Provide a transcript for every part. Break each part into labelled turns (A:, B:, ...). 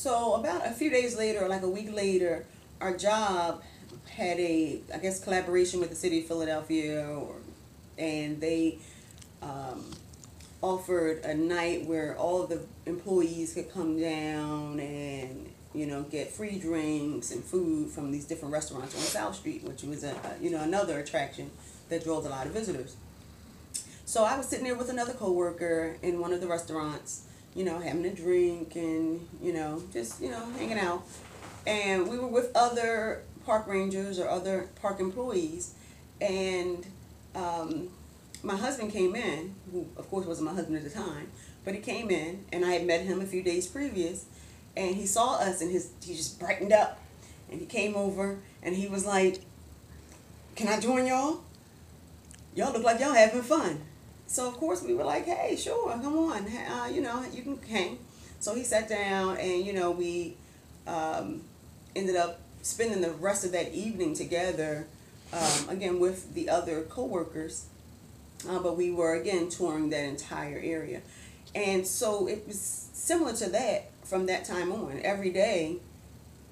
A: so about a few days later, like a week later, our job had a, I guess, collaboration with the city of Philadelphia, or, and they um, offered a night where all the employees could come down and you know get free drinks and food from these different restaurants on South Street, which was a you know another attraction that draws a lot of visitors. So I was sitting there with another coworker in one of the restaurants, you know, having a drink and you know just you know hanging out, and we were with other park rangers or other park employees, and um, my husband came in, who of course wasn't my husband at the time, but he came in, and I had met him a few days previous, and he saw us, and his he just brightened up, and he came over, and he was like, "Can I join y'all? Y'all look like y'all having fun." So of course we were like, "Hey, sure, come on, uh, you know, you can hang." So he sat down, and you know, we um, ended up spending the rest of that evening together, um, again with the other coworkers uh, but we were again touring that entire area. And so it was similar to that from that time on. Every day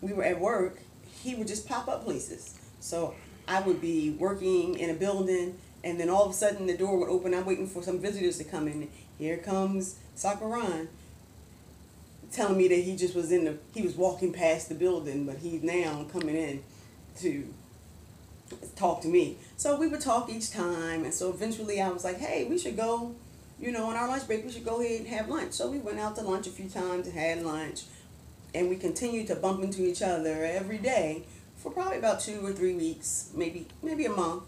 A: we were at work, he would just pop up places. So I would be working in a building, and then all of a sudden the door would open. I'm waiting for some visitors to come in. Here comes Sakaran telling me that he just was in the he was walking past the building, but he's now coming in to talk to me. So we would talk each time, and so eventually I was like, hey, we should go, you know, on our lunch break, we should go ahead and have lunch. So we went out to lunch a few times and had lunch, and we continued to bump into each other every day for probably about two or three weeks, maybe maybe a month.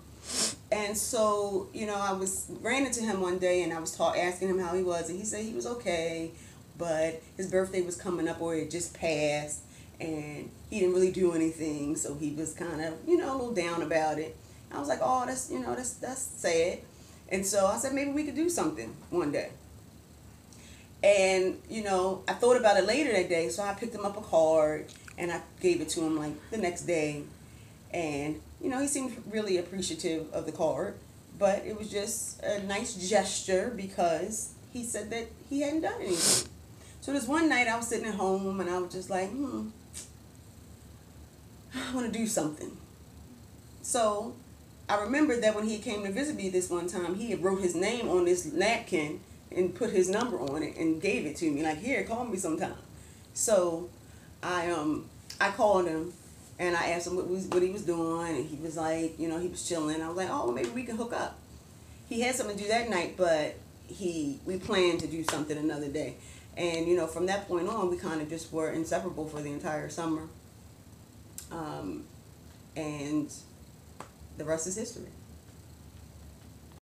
A: And so, you know, I was ran into him one day, and I was talk, asking him how he was, and he said he was okay, but his birthday was coming up, or it just passed and he didn't really do anything, so he was kind of, you know, a little down about it. I was like, oh, that's, you know, that's that's sad. And so I said maybe we could do something one day. And you know, I thought about it later that day, so I picked him up a card and I gave it to him like the next day. And you know, he seemed really appreciative of the card, but it was just a nice gesture because he said that he hadn't done anything. So this one night I was sitting at home and I was just like, hmm, I want to do something. So I remember that when he came to visit me this one time, he had wrote his name on this napkin and put his number on it and gave it to me. Like, here, call me sometime. So I um I called him and I asked him what was what he was doing and he was like, you know, he was chilling. I was like, oh, maybe we can hook up. He had something to do that night, but he we planned to do something another day. And you know, from that point on, we kind of just were inseparable for the entire summer. Um, and the rest is history.